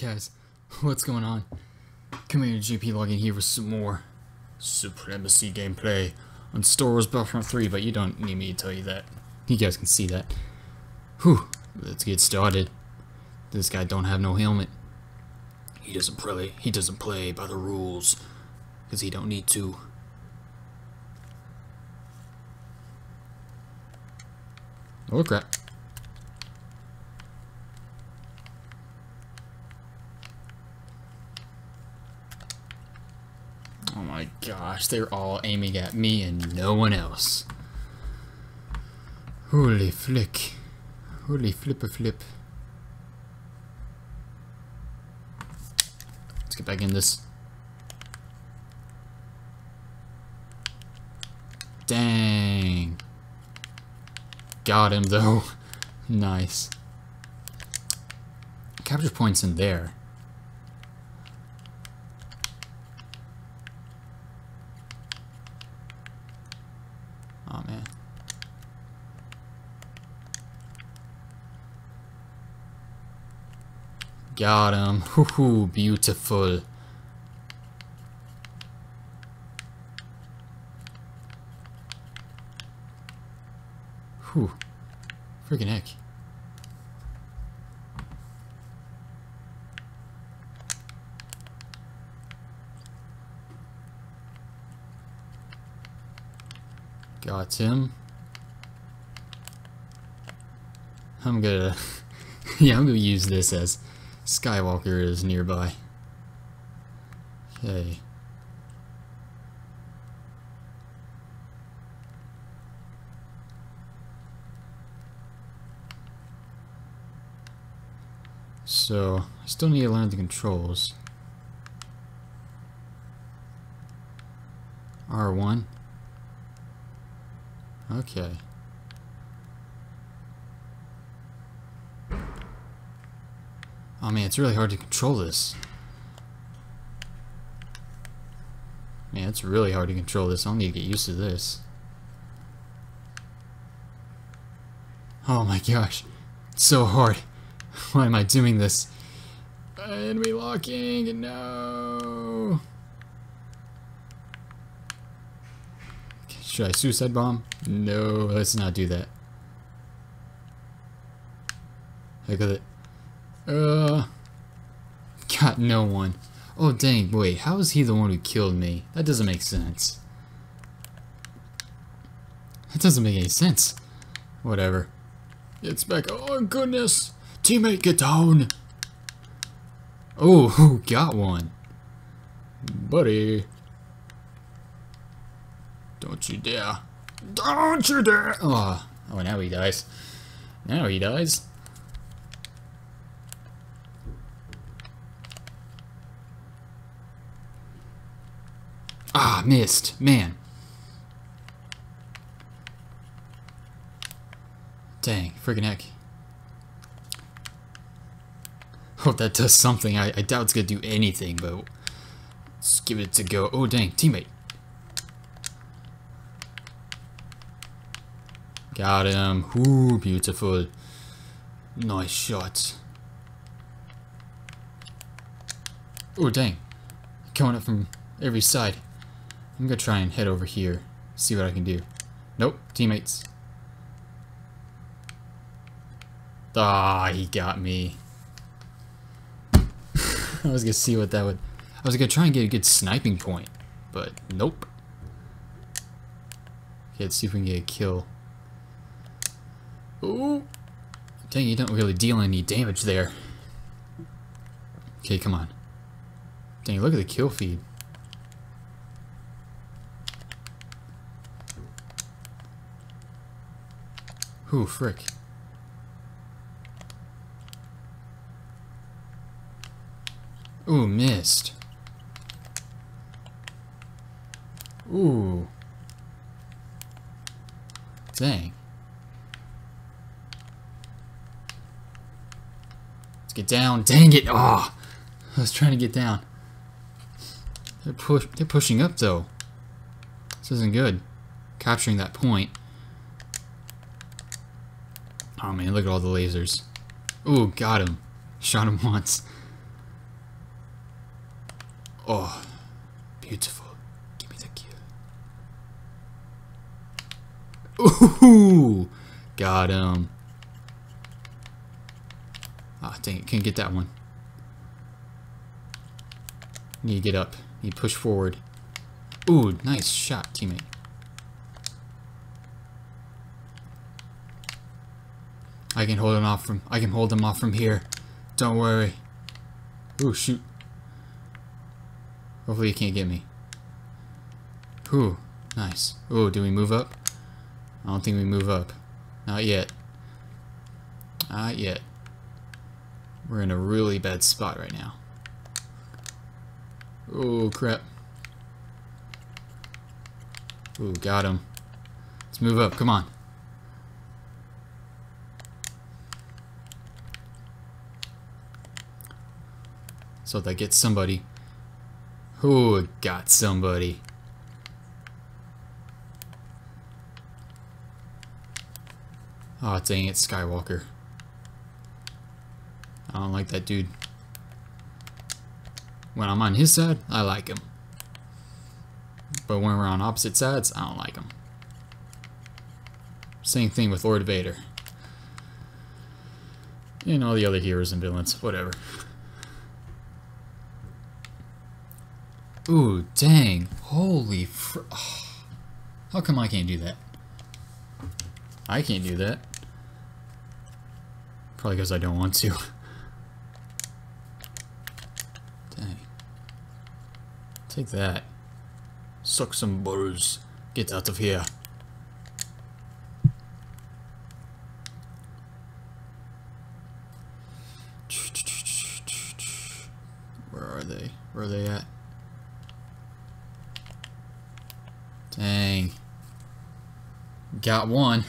Guys, what's going on? Commander JP logging here with some more Supremacy gameplay on Star Wars Battlefront 3, but you don't need me to tell you that. You guys can see that. Whew, let's get started. This guy don't have no helmet. He doesn't play, he doesn't play by the rules, because he don't need to. Oh crap. Oh my gosh, they're all aiming at me and no one else. Holy flick. Holy flipper flip. Let's get back in this. Dang. Got him though. nice. Capture points in there. Got him. Hoo beautiful. Whew. Freaking heck. Got him. I'm gonna... yeah, I'm gonna use this as Skywalker is nearby. Okay. So, I still need to learn the controls. R1. Okay. Oh man, it's really hard to control this. Man, it's really hard to control this. I'll need to get used to this. Oh my gosh. It's so hard. Why am I doing this? Enemy locking! No! Should I suicide bomb? No, let's not do that. Heck with it. Uh, got no one. Oh dang, wait, how is he the one who killed me? That doesn't make sense. That doesn't make any sense. Whatever. It's back. Oh goodness! Teammate, get down! Oh, got one. Buddy. Don't you dare. Don't you dare! Oh, oh now he dies. Now he dies. Ah, missed. Man. Dang, freaking heck. Hope that does something. I, I doubt it's gonna do anything, but let's give it a go. Oh, dang, teammate. Got him. Ooh, beautiful. Nice shot. Oh, dang. Coming up from every side. I'm gonna try and head over here, see what I can do. Nope, teammates. Ah, he got me. I was gonna see what that would... I was gonna try and get a good sniping point, but nope. Okay, let's see if we can get a kill. Ooh! Dang, you don't really deal any damage there. Okay, come on. Dang, look at the kill feed. Ooh, frick. Ooh, missed. Ooh. Dang. Get down. Dang it! Oh, I was trying to get down. They're push. They're pushing up though. This isn't good. Capturing that point. Oh man, look at all the lasers. Ooh, got him. Shot him once. Oh, beautiful. Give me the kill. Ooh, got him. Ah, dang it, can't get that one. Need to get up. Need to push forward. Ooh, nice shot, teammate. I can hold him off from I can hold him off from here. Don't worry. Ooh, shoot. Hopefully he can't get me. Ooh, nice. Ooh, do we move up? I don't think we move up. Not yet. Not yet. We're in a really bad spot right now. Oh, crap. Ooh, got him. Let's move up. Come on. So that gets somebody. Ooh, got somebody. Oh, dang it, Skywalker. I don't like that dude. When I'm on his side, I like him. But when we're on opposite sides, I don't like him. Same thing with Lord Vader. And all the other heroes and villains, whatever. Ooh, dang. Holy fr- oh. How come I can't do that? I can't do that. Probably because I don't want to. dang. Take that. Suck some balls. Get out of here. Where are they? Where are they at? Dang. Got one.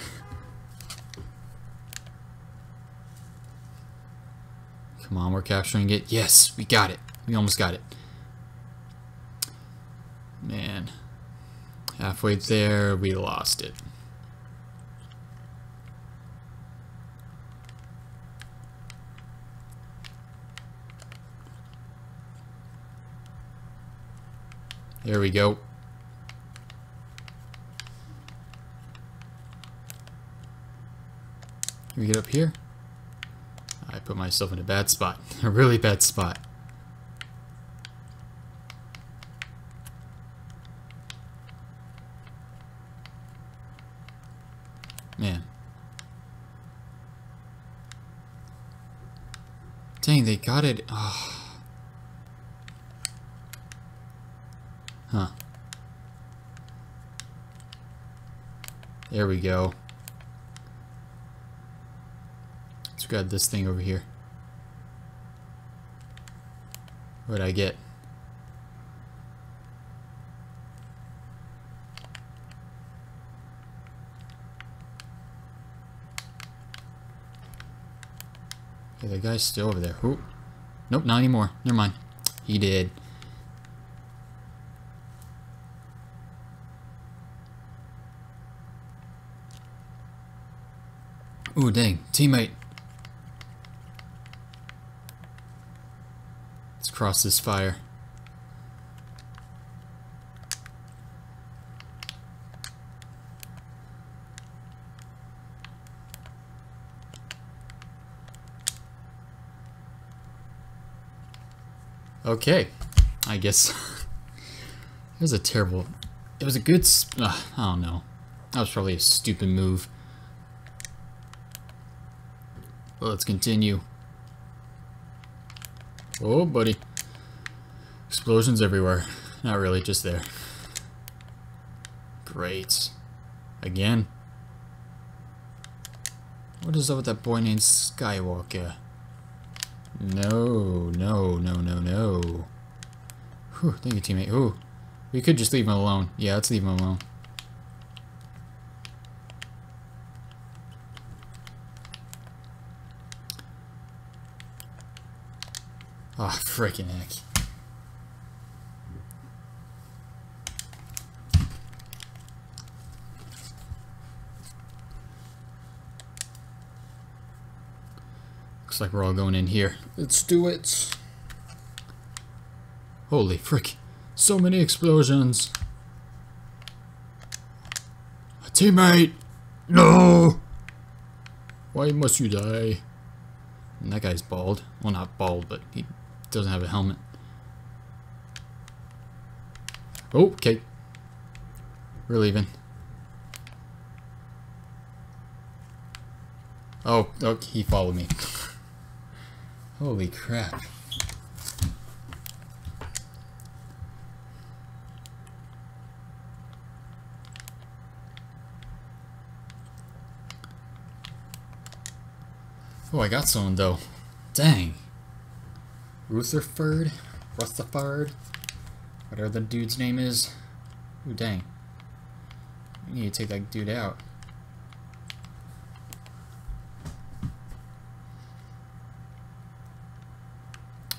Come on, we're capturing it. Yes, we got it. We almost got it. Man. Halfway there, we lost it. There we go. Can we get up here? I put myself in a bad spot. A really bad spot. Man. Dang, they got it. Oh. Huh. There we go. Let's grab this thing over here. What'd I get? Okay, the guy's still over there. Ooh. Nope, not anymore. Never mind. He did. Ooh, dang. Teammate. Let's cross this fire. Okay, I guess it was a terrible, it was a good, I don't know, that was probably a stupid move. But let's continue. Oh, buddy. Explosions everywhere. Not really, just there. Great. Again. What is up with that boy named Skywalker? No, no, no, no, no. Whew, thank you, teammate. Ooh, we could just leave him alone. Yeah, let's leave him alone. Ah, oh, freaking heck. Looks like we're all going in here. Let's do it. Holy frick. So many explosions. A teammate! No! Why must you die? And that guy's bald. Well, not bald, but he doesn't have a helmet. Oh, okay. We're leaving. Oh, oh, he followed me. Holy crap. Oh, I got someone though. Dang. Rutherford? Rutherford? Whatever the dude's name is. Ooh, dang. We need to take that dude out.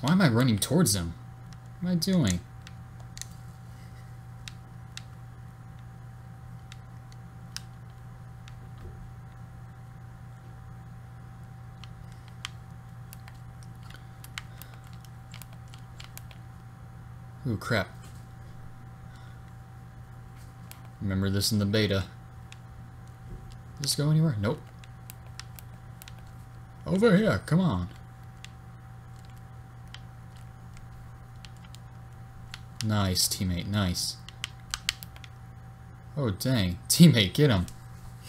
Why am I running towards him? What am I doing? Ooh, crap. Remember this in the beta. Does this go anywhere? Nope. Over here, come on. Nice, teammate, nice. Oh, dang. Teammate, get him.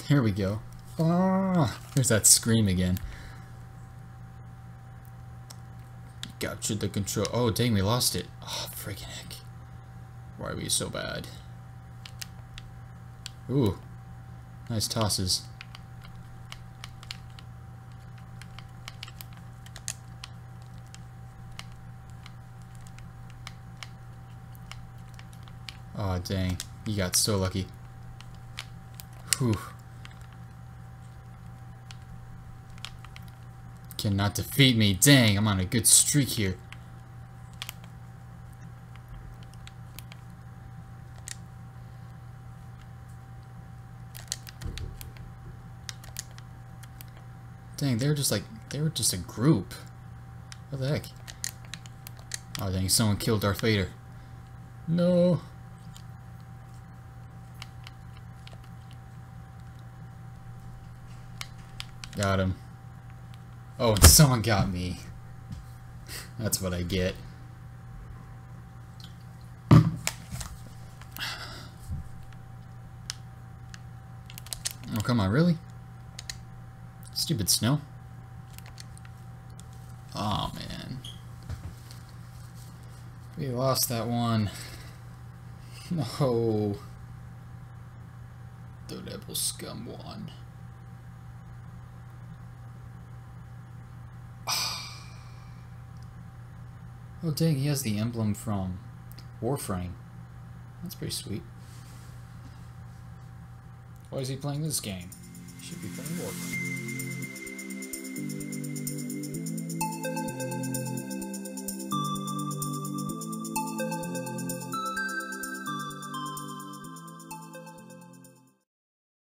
There we go. Ah, there's that scream again. Captured the control. Oh, dang, we lost it. Oh, freaking heck. Why are we so bad? Ooh. Nice tosses. Oh, dang. You got so lucky. Whew. Cannot defeat me. Dang, I'm on a good streak here. Dang, they were just like, they were just a group. What the heck? Oh dang, someone killed Darth Vader. No. Got him. Oh, someone got me. That's what I get. Oh, come on, really? Stupid snow. Oh, man. We lost that one. No. The devil Scum won. Oh dang, he has the emblem from Warframe. That's pretty sweet. Why is he playing this game? He should be playing Warframe.